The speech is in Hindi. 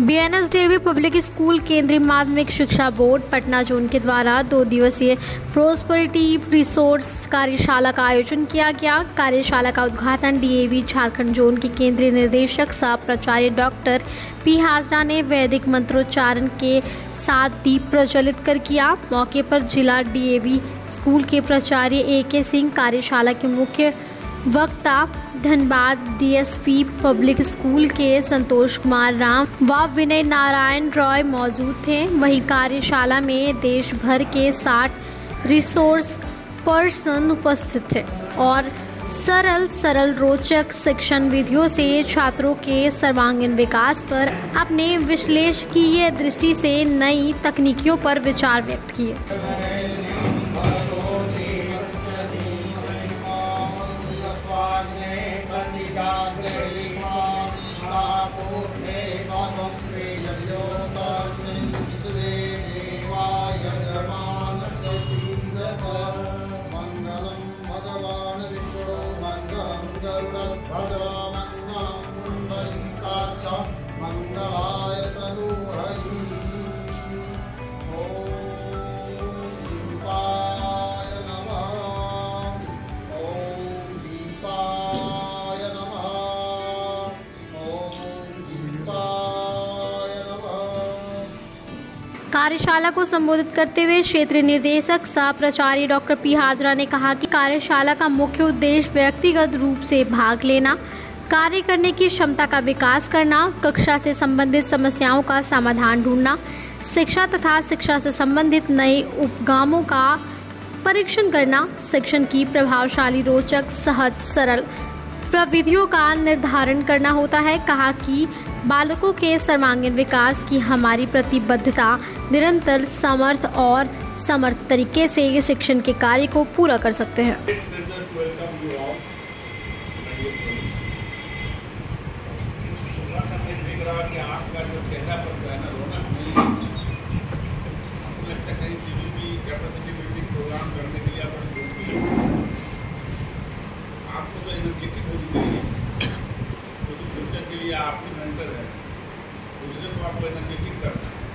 बीएनएसडीवी पब्लिक स्कूल केंद्रीय माध्यमिक शिक्षा बोर्ड पटना जोन के द्वारा दो दिवसीय प्रोस्परिटी रिसोर्स कार्यशाला का आयोजन किया गया। कार्यशाला का उद्घाटन डीएवी झारखंड जोन के केंद्रीय निदेशक सह प्राचार्य डॉक्टर पी हाजरा ने वैदिक मंत्रोच्चारण के साथ दीप प्रज्वलित कर किया। मौके पर जिला डीएवी स्कूल के प्राचार्य ए के सिंह कार्यशाला के मुख्य वक्ता धनबाद डीएसपी पब्लिक स्कूल के संतोष कुमार राम व विनय नारायण रॉय मौजूद थे। वहीं कार्यशाला में देश भर के 60 रिसोर्स पर्सन उपस्थित थे और सरल सरल रोचक शिक्षण विधियों से छात्रों के सर्वांगीण विकास पर अपने विश्लेषकीय दृष्टि से नई तकनीकियों पर विचार व्यक्त किए। कार्यशाला को संबोधित करते हुए क्षेत्रीय निर्देशक सह प्राचार्य डॉक्टर पी हाजरा ने कहा कि कार्यशाला का मुख्य उद्देश्य व्यक्तिगत रूप से भाग लेना, कार्य करने की क्षमता का विकास करना, कक्षा से संबंधित समस्याओं का समाधान ढूंढना, शिक्षा तथा शिक्षा से संबंधित नए उपगामों का परीक्षण करना, शिक्षण की प्रभावशाली रोचक, सहज, सरल प्रविधियों का निर्धारण करना होता है। कहा कि बालकों के सर्वांगीण विकास की हमारी प्रतिबद्धता निरंतर समर्थ और समर्थ तरीके से ये शिक्षण के कार्य को पूरा कर सकते हैं It's pleasure to welcome you all. थोड़ा सा मैं देख रहा कि आपका जो चेहरा पर जो है ना रौनक नहीं है हमको लगता है कहीं सीबीपी कैपेसिटी बिल्डिंग प्रोग्राम करने के लिए आप बड़ी जोगी हैं। आपको तो आप ही मेंटर हैं आपको एनर्जेटिक करना